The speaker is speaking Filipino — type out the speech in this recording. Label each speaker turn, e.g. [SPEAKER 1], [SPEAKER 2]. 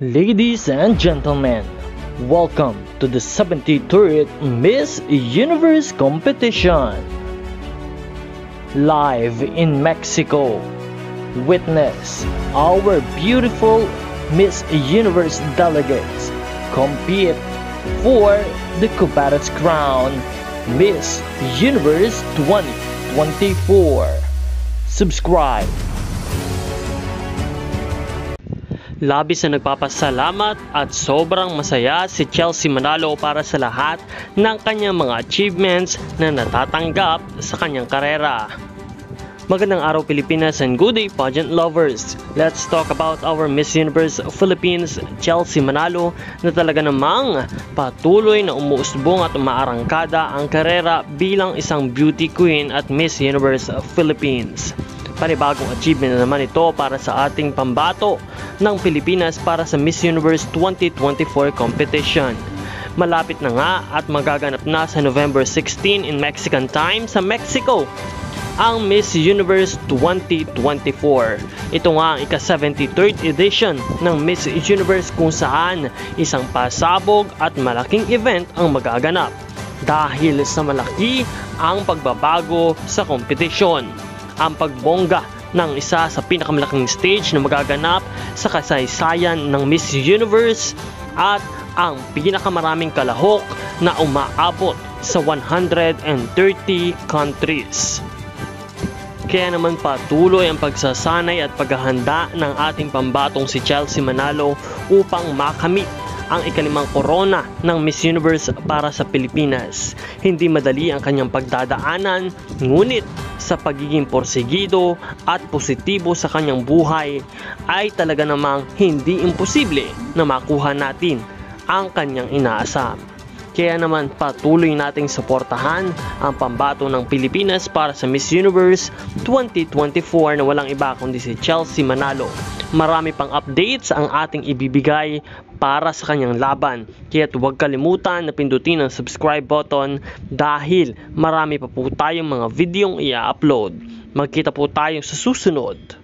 [SPEAKER 1] Ladies and gentlemen, welcome to the 73rd Miss Universe competition. Live in Mexico, witness our beautiful Miss Universe delegates compete for the Cubatas crown Miss Universe 2024. Subscribe
[SPEAKER 2] Labis na nagpapasalamat at sobrang masaya si Chelsea Manalo para sa lahat ng kanyang mga achievements na natatanggap sa kanyang karera. Magandang araw Pilipinas and good day pageant lovers. Let's talk about our Miss Universe Philippines Chelsea Manalo na talaga namang patuloy na umuusbong at umaarangkada ang karera bilang isang beauty queen at Miss Universe Philippines. Panibagong achievement na naman ito para sa ating pambato ng Pilipinas para sa Miss Universe 2024 competition. Malapit na nga at magaganap na sa November 16 in Mexican time sa Mexico ang Miss Universe 2024. Ito nga ang ika-73rd edition ng Miss Universe kung saan isang pasabog at malaking event ang magaganap dahil sa malaki ang pagbabago sa kompetisyon ang pagbongga ng isa sa pinakamalaking stage na magaganap sa kasaysayan ng Miss Universe at ang pinakamaraming kalahok na umaabot sa 130 countries. Kaya naman patuloy ang pagsasanay at paghahanda ng ating pambatong si Chelsea Manalo upang makamit ang ikalimang korona ng Miss Universe para sa Pilipinas. Hindi madali ang kanyang pagdadaanan, ngunit sa pagiging porsigido at positibo sa kanyang buhay ay talaga namang hindi imposible na makuha natin ang kanyang inaasam. Kaya naman patuloy nating suportahan ang pambato ng Pilipinas para sa Miss Universe 2024 na walang iba kundi si Chelsea Manalo. Marami pang updates ang ating ibibigay para sa kanyang laban. Kaya huwag kalimutan na pindutin ang subscribe button dahil marami pa po tayong mga videong i-upload. Magkita po tayo sa susunod.